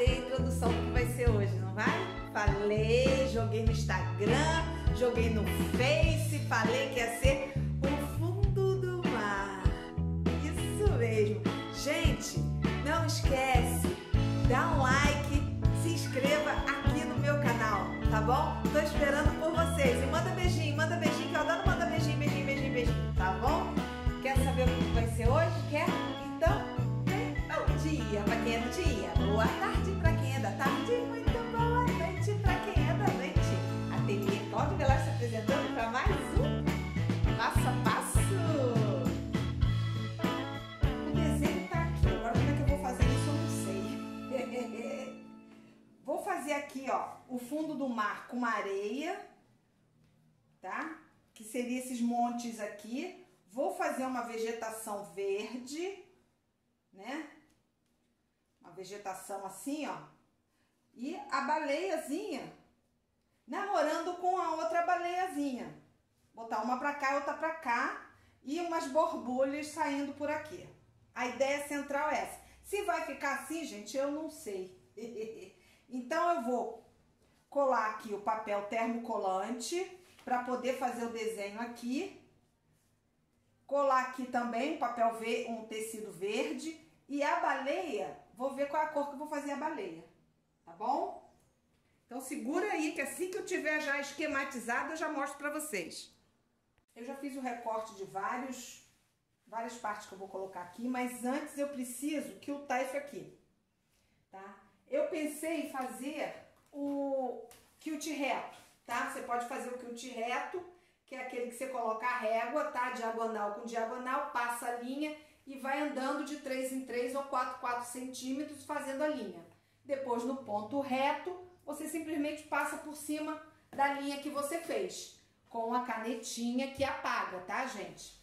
dei a introdução do que vai ser hoje, não vai? Falei, joguei no Instagram, joguei no Face, falei que ia ser o fundo do mar. Isso mesmo. Gente, não esquece, dá um like, se inscreva aqui no meu canal, tá bom? Tô esperando por vocês. E manda beijinho, manda beijinho, que eu adoro mandar beijinho, beijinho, beijinho, beijinho, tá bom? Quer saber o que vai ser hoje? Quer? Então, bom dia pra quem é do dia, boa tarde fazer aqui, ó, o fundo do mar com areia, tá? Que seria esses montes aqui. Vou fazer uma vegetação verde, né? Uma vegetação assim, ó. E a baleiazinha namorando com a outra baleiazinha. Botar uma pra cá, outra pra cá e umas borbulhas saindo por aqui. A ideia central é essa. Se vai ficar assim, gente, eu não sei. então eu vou colar aqui o papel termocolante para poder fazer o desenho aqui colar aqui também um papel verde, um tecido verde e a baleia, vou ver qual é a cor que eu vou fazer a baleia, tá bom? Então segura aí que assim que eu tiver já esquematizado eu já mostro pra vocês. Eu já fiz o recorte de vários, várias partes que eu vou colocar aqui, mas antes eu preciso quiltar isso aqui, tá? Eu pensei em fazer o quilt reto, tá? Você pode fazer o quilt reto que é aquele que você coloca a régua, tá? Diagonal com diagonal, passa a linha e vai andando de 3 em 3 ou 4, 4 centímetros fazendo a linha. Depois, no ponto reto, você simplesmente passa por cima da linha que você fez, com a canetinha que apaga, tá, gente?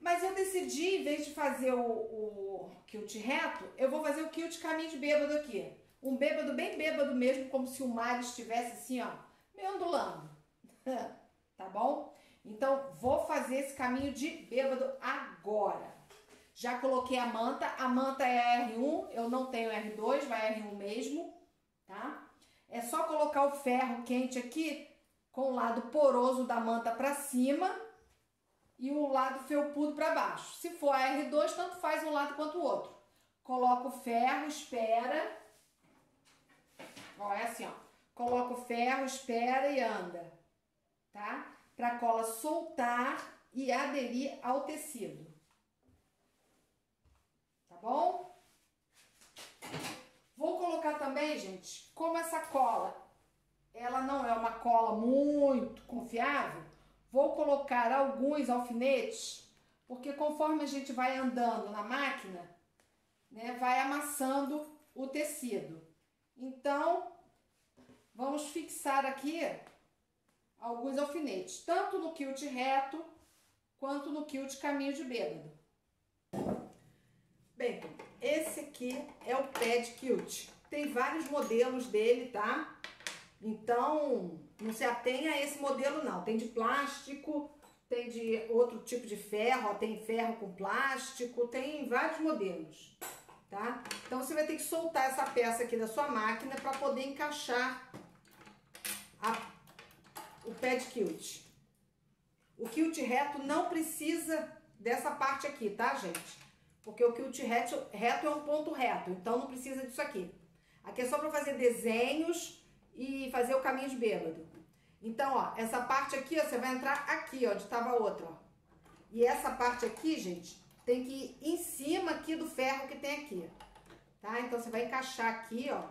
Mas eu decidi, em vez de fazer o, o quilt reto, eu vou fazer o quilt caminho de bêbado aqui. Um bêbado bem bêbado mesmo, como se o mar estivesse assim, ó, meio ondulando. tá bom? Então, vou fazer esse caminho de bêbado agora. Já coloquei a manta, a manta é R1, eu não tenho R2, vai R1 mesmo, tá? É só colocar o ferro quente aqui com o lado poroso da manta para cima e o lado felpudo para baixo. Se for a R2, tanto faz um lado quanto o outro. Coloca o ferro, espera. Ó, é assim, ó. Coloca o ferro, espera e anda tá? Para cola soltar e aderir ao tecido. Tá bom? Vou colocar também, gente, como essa cola, ela não é uma cola muito confiável, vou colocar alguns alfinetes, porque conforme a gente vai andando na máquina, né, vai amassando o tecido. Então, vamos fixar aqui alguns alfinetes, tanto no quilt reto quanto no quilt caminho de bêbado. Bem, esse aqui é o pad quilt. Tem vários modelos dele, tá? Então, não se atenha a esse modelo não. Tem de plástico, tem de outro tipo de ferro, ó, tem ferro com plástico, tem vários modelos, tá? Então, você vai ter que soltar essa peça aqui da sua máquina para poder encaixar a o pad quilt. O quilt reto não precisa dessa parte aqui, tá, gente? Porque o quilt reto, reto é um ponto reto, então não precisa disso aqui. Aqui é só para fazer desenhos e fazer o caminho de bêbado. Então, ó, essa parte aqui, ó, você vai entrar aqui, ó, onde tava a outra, ó. E essa parte aqui, gente, tem que ir em cima aqui do ferro que tem aqui, tá? Então, você vai encaixar aqui, ó.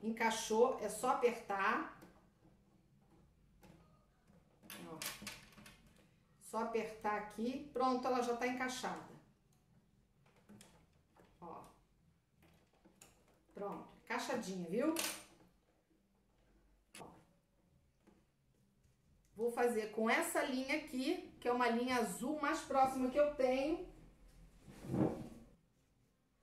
Encaixou, é só apertar Ó. Só apertar aqui, pronto, ela já tá encaixada. Ó. Pronto, encaixadinha, viu? Vou fazer com essa linha aqui, que é uma linha azul mais próxima que eu tenho.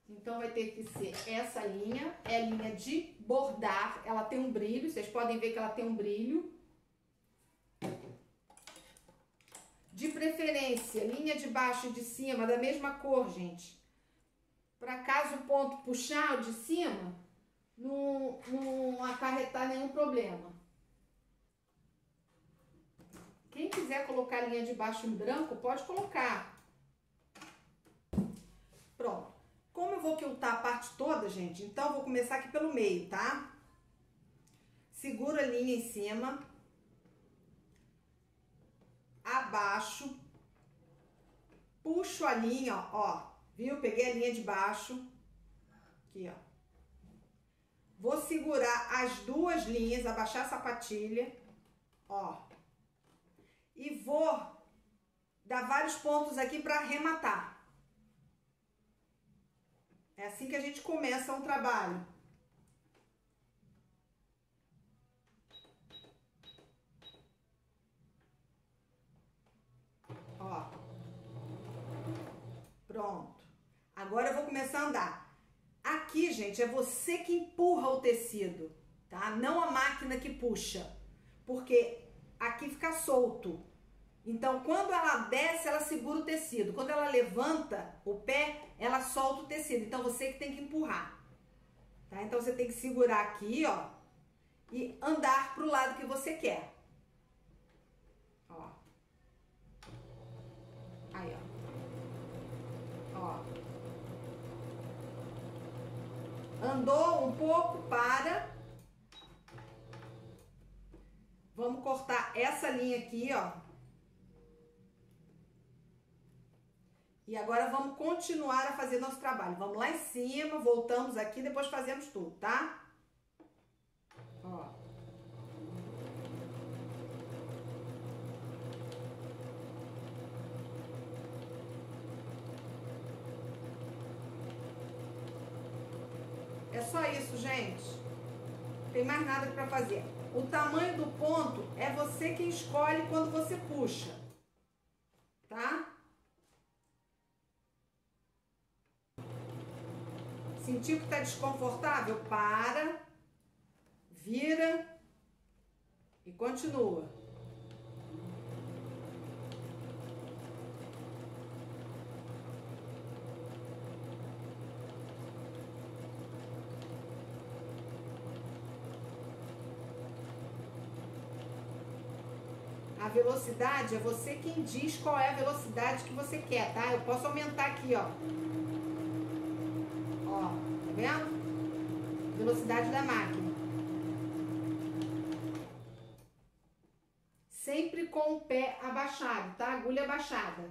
Então, vai ter que ser essa linha, é linha de bordar, ela tem um brilho, vocês podem ver que ela tem um brilho. De preferência, linha de baixo e de cima da mesma cor, gente. Para caso o ponto puxar o de cima, não, não acarretar nenhum problema. Quem quiser colocar a linha de baixo em branco, pode colocar. Pronto. Como eu vou quiltar a parte toda, gente, então vou começar aqui pelo meio, tá? Seguro a linha em cima. Abaixo. Puxo a linha, ó, ó. Viu? Peguei a linha de baixo. Aqui, ó. Vou segurar as duas linhas, abaixar a sapatilha, ó. E vou dar vários pontos aqui para arrematar. É assim que a gente começa um trabalho. Ó. Pronto. Agora eu vou começar a andar. Aqui, gente, é você que empurra o tecido, tá? Não a máquina que puxa. Porque aqui fica solto. Então, quando ela desce, ela segura o tecido. Quando ela levanta o pé, ela solta o tecido. Então, você que tem que empurrar. Tá? Então, você tem que segurar aqui, ó, e andar pro lado que você quer. Ó. Aí, ó. Ó. Andou um pouco, para. Vamos cortar essa linha aqui, ó. E agora vamos continuar a fazer nosso trabalho. Vamos lá em cima, voltamos aqui, depois fazemos tudo, tá? Ó. É só isso, gente. Não tem mais nada para fazer. O tamanho do ponto é você quem escolhe quando você puxa. Tá? Sentiu que está desconfortável? Para, vira e continua. A velocidade é você quem diz qual é a velocidade que você quer, tá? Eu posso aumentar aqui, ó vendo? Velocidade da máquina. Sempre com o pé abaixado, tá? Agulha abaixada.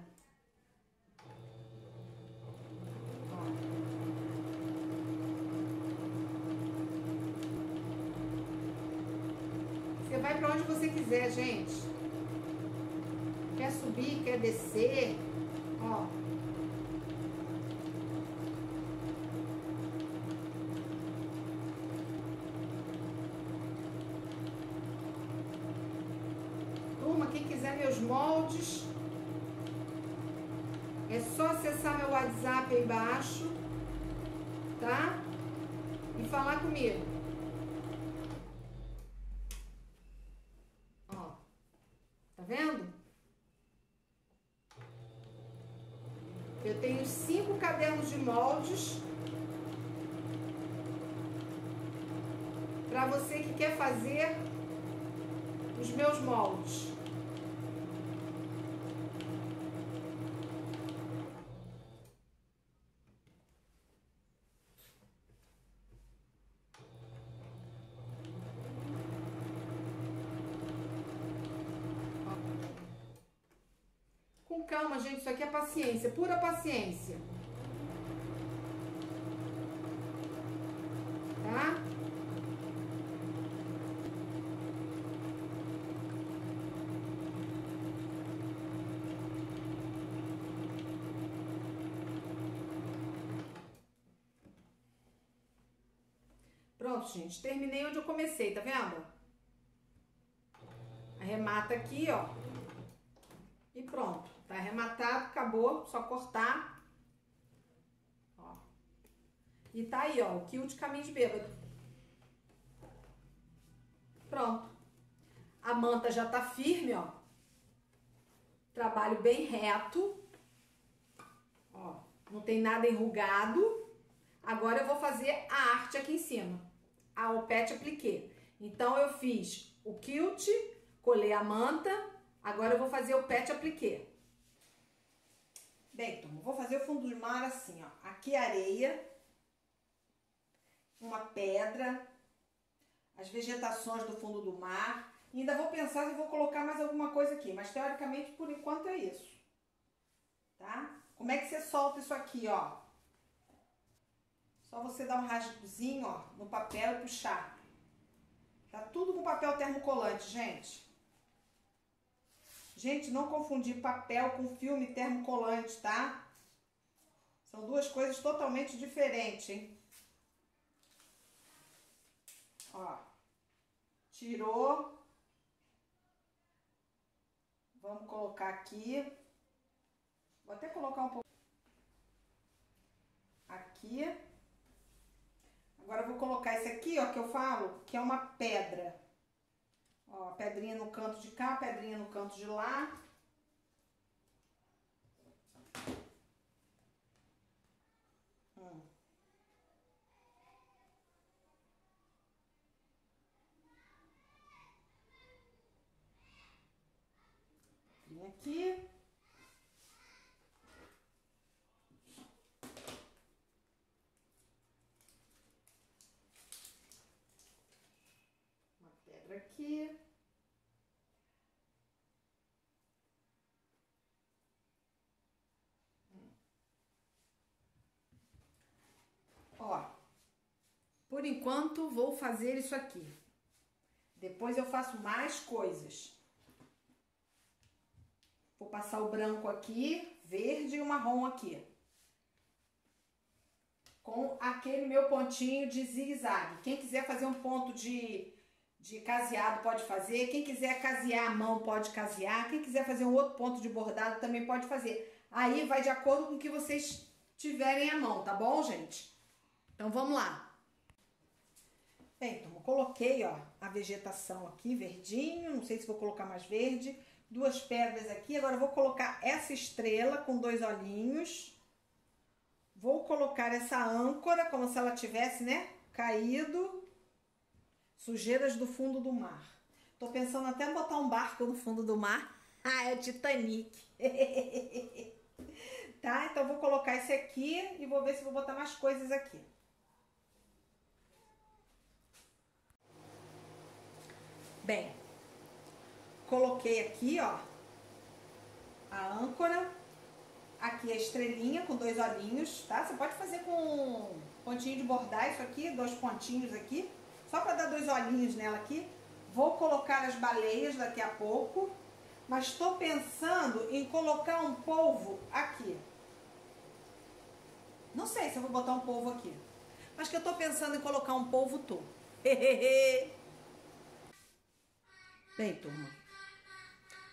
Você vai para onde você quiser, gente. Quer subir, quer descer, ó. Moldes. É só acessar meu WhatsApp aí embaixo, tá? E falar comigo. Ó, tá vendo? Eu tenho cinco cadernos de moldes. Para você que quer fazer os meus moldes. Calma, gente. Isso aqui é paciência, pura paciência. Tá? Pronto, gente. Terminei onde eu comecei, tá vendo? Arremata aqui, ó. E pronto. Tá arrematado, acabou, só cortar. Ó. E tá aí, ó, o de caminho de bêbado. Pronto. A manta já tá firme, ó. Trabalho bem reto. Ó, não tem nada enrugado. Agora eu vou fazer a arte aqui em cima. ao pet appliqué. Então eu fiz o quilt, colei a manta, agora eu vou fazer o pet appliqué. Bem, então, vou fazer o fundo do mar assim, ó. Aqui areia, uma pedra, as vegetações do fundo do mar. E ainda vou pensar se vou colocar mais alguma coisa aqui, mas teoricamente por enquanto é isso. Tá? Como é que você solta isso aqui, ó? Só você dar um rasgozinho, ó, no papel e puxar. Tá tudo com papel termocolante, gente. Gente, não confundir papel com filme termocolante, tá? São duas coisas totalmente diferentes, hein? Ó. Tirou. Vamos colocar aqui. Vou até colocar um pouco. Aqui. Agora eu vou colocar esse aqui, ó, que eu falo, que é uma pedra. Ó, pedrinha no canto de cá, pedrinha no canto de lá. Hum. Vem aqui. aqui. Ó, por enquanto vou fazer isso aqui. Depois eu faço mais coisas. Vou passar o branco aqui, verde e o marrom aqui. Com aquele meu pontinho de zigue-zague. Quem quiser fazer um ponto de de caseado pode fazer. Quem quiser casear a mão pode casear. Quem quiser fazer um outro ponto de bordado também pode fazer. Aí vai de acordo com o que vocês tiverem à mão, tá bom, gente? Então vamos lá. Bem, então eu coloquei, ó, a vegetação aqui, verdinho. Não sei se vou colocar mais verde. Duas pedras aqui. Agora eu vou colocar essa estrela com dois olhinhos. Vou colocar essa âncora como se ela tivesse, né, caído Sujeiras do fundo do mar. Tô pensando até em botar um barco no fundo do mar. Ah, é o Titanic. tá? Então vou colocar esse aqui e vou ver se vou botar mais coisas aqui. Bem, coloquei aqui, ó, a âncora. Aqui a estrelinha com dois olhinhos, tá? Você pode fazer com pontinho de bordar isso aqui, dois pontinhos aqui. Só para dar dois olhinhos nela aqui. Vou colocar as baleias daqui a pouco. Mas estou pensando em colocar um polvo aqui. Não sei se eu vou botar um polvo aqui. Mas que eu estou pensando em colocar um polvo tô. Bem, turma.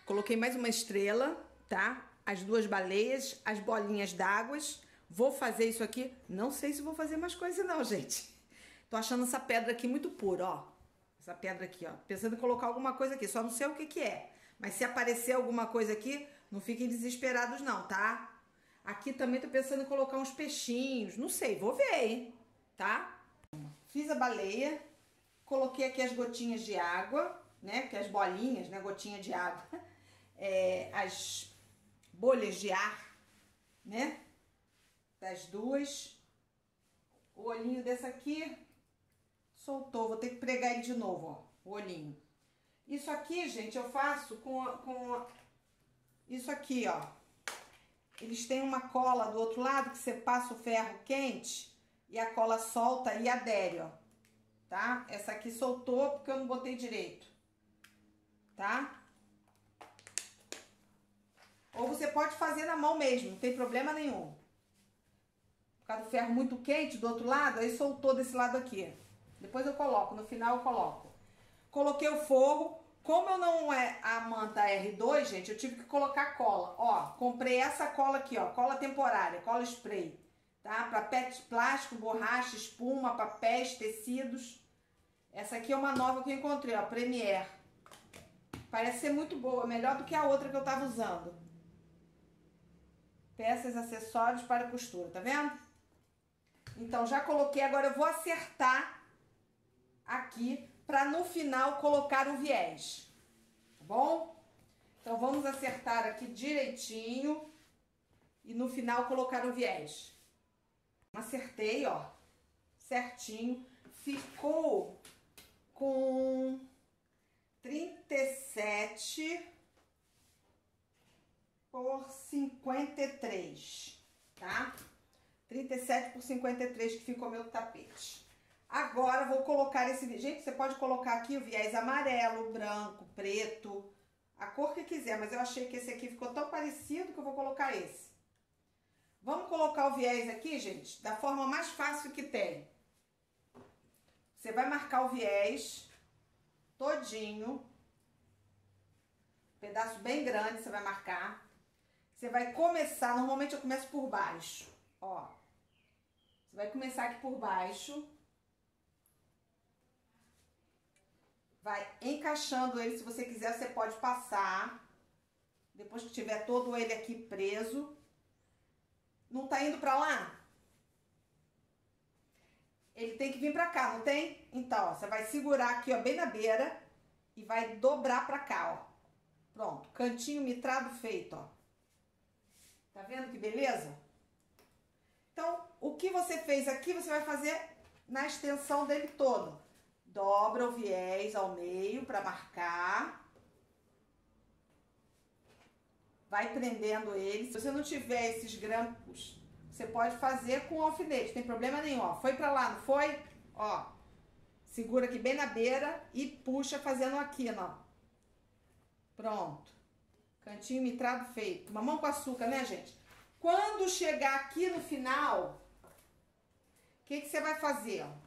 Coloquei mais uma estrela, tá? As duas baleias, as bolinhas d'água. Vou fazer isso aqui. Não sei se vou fazer mais coisa não, gente. Tô achando essa pedra aqui muito pura, ó. Essa pedra aqui, ó. Pensando em colocar alguma coisa aqui, só não sei o que que é. Mas se aparecer alguma coisa aqui, não fiquem desesperados não, tá? Aqui também tô pensando em colocar uns peixinhos, não sei, vou ver, hein? Tá? Fiz a baleia, coloquei aqui as gotinhas de água, né? Que as bolinhas, né? Gotinha de água. É, as bolhas de ar, né? Das duas. O olhinho dessa aqui, soltou. Vou ter que pregar ele de novo, ó, o olhinho. Isso aqui, gente, eu faço com, com isso aqui, ó. Eles têm uma cola do outro lado que você passa o ferro quente e a cola solta e adere, ó. Tá? Essa aqui soltou porque eu não botei direito. Tá? Ou você pode fazer na mão mesmo, não tem problema nenhum. Por causa do ferro muito quente do outro lado, aí soltou desse lado aqui. Depois eu coloco, no final eu coloco. Coloquei o forro. Como eu não é a manta R2, gente, eu tive que colocar cola. Ó, comprei essa cola aqui, ó, cola temporária, cola spray, tá? Para pet plástico, borracha, espuma, papéis, tecidos. Essa aqui é uma nova que eu encontrei, ó, Premier. Parece ser muito boa, melhor do que a outra que eu tava usando. Peças, acessórios para costura, tá vendo? Então, já coloquei, agora eu vou acertar aqui para no final colocar o viés, tá bom? Então vamos acertar aqui direitinho e no final colocar o viés. Acertei, ó, certinho. Ficou com 37 por 53, tá? 37 por 53 que ficou meu tapete. Agora vou colocar esse... Gente, você pode colocar aqui o viés amarelo, branco, preto, a cor que quiser, mas eu achei que esse aqui ficou tão parecido que eu vou colocar esse. Vamos colocar o viés aqui, gente, da forma mais fácil que tem. Você vai marcar o viés todinho. Pedaço bem grande você vai marcar. Você vai começar, normalmente eu começo por baixo, ó. Você vai começar aqui por baixo. Vai encaixando ele, se você quiser, você pode passar. Depois que tiver todo ele aqui preso. Não tá indo pra lá? Ele tem que vir pra cá, não tem? Então, ó, você vai segurar aqui, ó, bem na beira e vai dobrar pra cá, ó. Pronto, cantinho mitrado feito, ó. Tá vendo que beleza? Então, o que você fez aqui, você vai fazer na extensão dele todo. Dobra o viés ao meio para marcar. Vai prendendo ele. Se você não tiver esses grampos, você pode fazer com alfinete, tem problema nenhum, ó. Foi para lá, não foi? Ó. Segura aqui bem na beira e puxa fazendo aqui, ó. Pronto. Cantinho mitrado feito. Mamão com açúcar, né, gente? Quando chegar aqui no final, o que, que você vai fazer? Ó?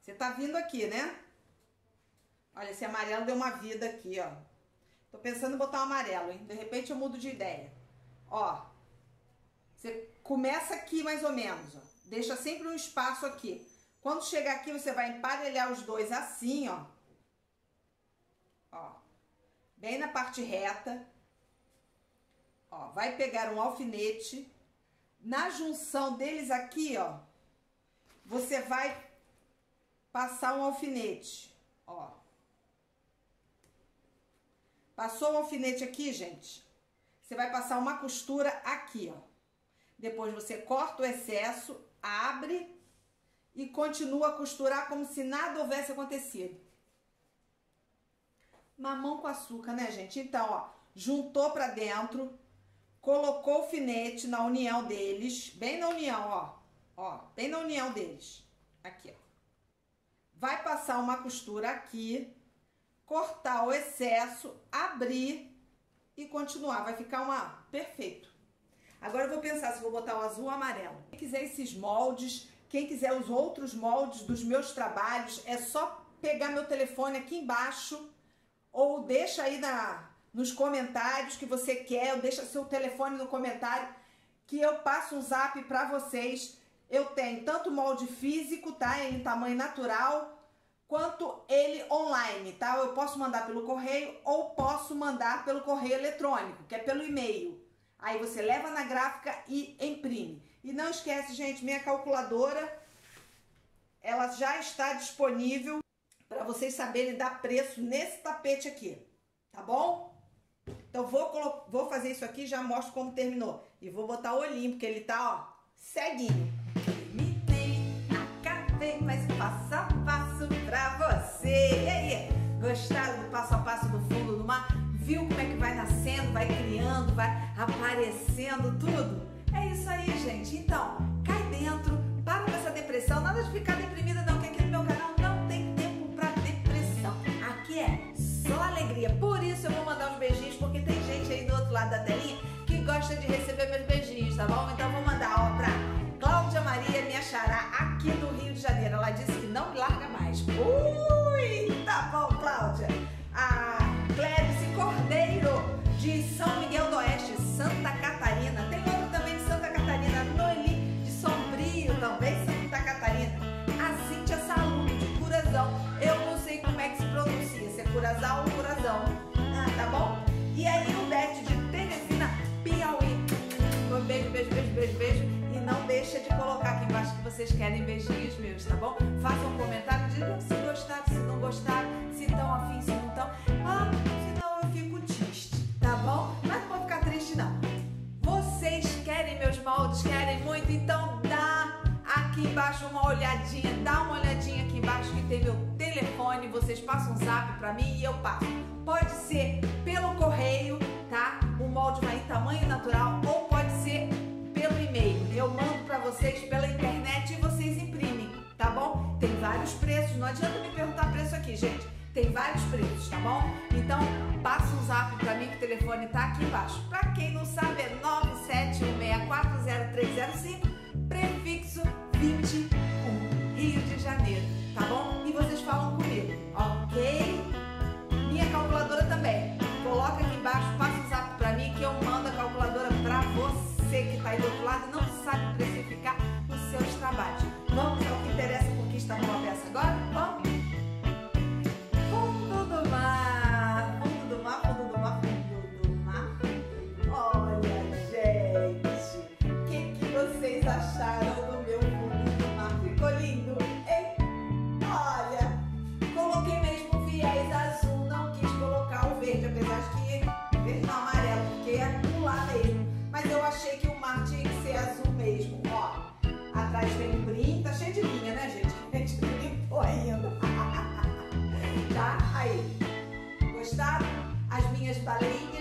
Você tá vindo aqui, né? Olha, esse amarelo deu uma vida aqui, ó. Tô pensando em botar um amarelo, hein? De repente eu mudo de ideia. Ó, você começa aqui mais ou menos, ó. Deixa sempre um espaço aqui. Quando chegar aqui, você vai emparelhar os dois assim, ó. Ó bem na parte reta. Ó, vai pegar um alfinete. Na junção deles aqui, ó, você vai passar um alfinete, ó. Passou o alfinete aqui, gente? Você vai passar uma costura aqui, ó. Depois você corta o excesso, abre e continua a costurar como se nada houvesse acontecido mamão com açúcar, né, gente? Então, ó, juntou pra dentro, colocou o alfinete na união deles, bem na união, ó, ó, bem na união deles, aqui, ó. Vai passar uma costura aqui, cortar o excesso, abrir e continuar, vai ficar uma, perfeito. Agora eu vou pensar se vou botar o azul ou amarelo. Quem quiser esses moldes, quem quiser os outros moldes dos meus trabalhos, é só pegar meu telefone aqui embaixo ou deixa aí na, nos comentários que você quer, ou deixa seu telefone no comentário que eu passo um zap para vocês. Eu tenho tanto molde físico, tá? Em tamanho natural, quanto ele online, tá? Eu posso mandar pelo correio ou posso mandar pelo correio eletrônico, que é pelo e-mail. Aí você leva na gráfica e imprime. E não esquece, gente, minha calculadora, ela já está disponível para vocês saberem dar preço nesse tapete aqui, tá bom? Então vou, vou fazer isso aqui já mostro como terminou. E vou botar o olhinho, porque ele tá, ó, ceguinho. Imitei, acabei, mas passo a passo pra você. E aí, gostaram do passo a passo do fundo do mar? Viu como é que vai nascendo, vai criando, vai aparecendo tudo? É isso aí, gente. Então, cai dentro, para com essa depressão, nada de ficar deprimida não, lado da telinha que gosta de receber meus beijinhos, tá bom? Então vou mandar, ó, pra Cláudia Maria, minha xará, aqui do Rio de Janeiro. Ela disse que não me larga mais. Ui! Tá bom, Cláudia. A Clébice Cordeiro, de São Miguel do Oeste, Santa Catarina. Tem outro também de Santa Catarina, Noeli, de Sombrio, também Santa Catarina. A Cíntia Saúde, de Curazão. Eu não sei como é que se pronuncia, se é Curazão, deixa de colocar aqui embaixo que você vocês querem beijinhos meus, tá bom? Façam um comentário, digam se gostaram, se não gostaram, se estão afim, se não estão. Ah, senão eu fico triste, tá bom? Mas não vou ficar triste não. Vocês querem meus moldes, querem muito, então dá aqui embaixo uma olhadinha, dá uma olhadinha aqui embaixo que tem meu telefone, vocês passam um zap pra mim e eu passo. Pode ser pelo correio, tá? O molde em tamanho natural ou e-mail. Eu mando pra vocês pela internet e vocês imprimem, tá bom? Tem vários preços, não adianta me perguntar preço aqui, gente. Tem vários preços, tá bom? Então, passa um zap pra mim que o telefone tá aqui embaixo. Pra quem não sabe, é 971640305, prefixo 21, Rio de Janeiro, tá bom? E vocês falam comigo, ok? Aí. Gostaram? As minhas baleinhas